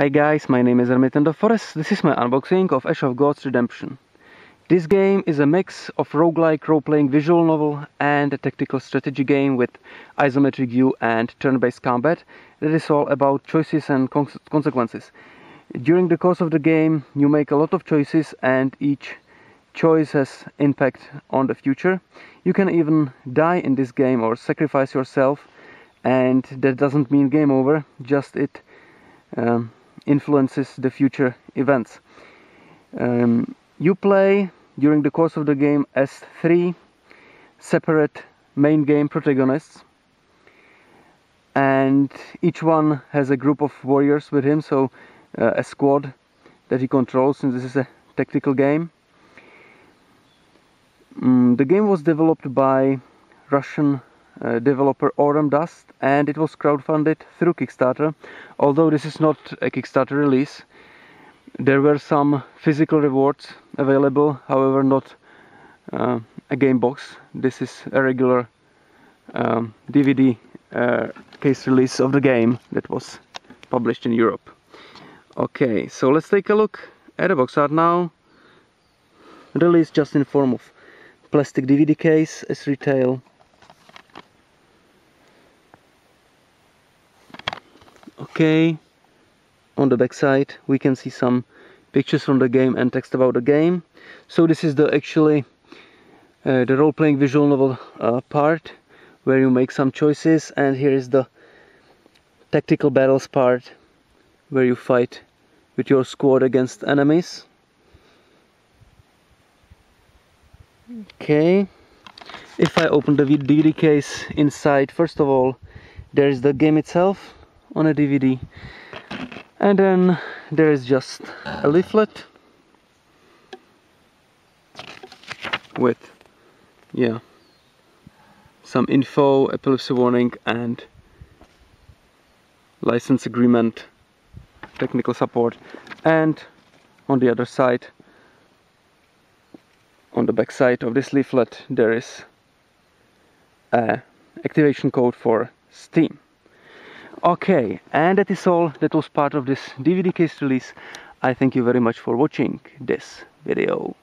Hi guys, my name is Hermit the Forest. This is my unboxing of Ash of Gods Redemption. This game is a mix of roguelike role-playing visual novel and a tactical strategy game with isometric view and turn-based combat that is all about choices and consequences. During the course of the game you make a lot of choices and each choice has impact on the future. You can even die in this game or sacrifice yourself and that doesn't mean game over, just it um, influences the future events. Um, you play during the course of the game as three separate main game protagonists and each one has a group of warriors with him so uh, a squad that he controls since this is a tactical game mm, the game was developed by Russian uh, developer AurumDust and it was crowdfunded through Kickstarter. Although this is not a Kickstarter release, there were some physical rewards available, however not uh, a game box. This is a regular um, DVD uh, case release of the game that was published in Europe. Okay, so let's take a look at the box art now. Released just in form of plastic DVD case as retail okay. On the back side we can see some pictures from the game and text about the game. So this is the actually uh, the role-playing visual novel uh, part where you make some choices. And here is the tactical battles part where you fight with your squad against enemies. Okay. If I open the DVD case inside first of all there is the game itself on a DVD and then there is just a leaflet with yeah some info, epilepsy warning and license agreement, technical support and on the other side on the back side of this leaflet there is a activation code for Steam. Okay, and that is all. That was part of this DVD case release. I thank you very much for watching this video.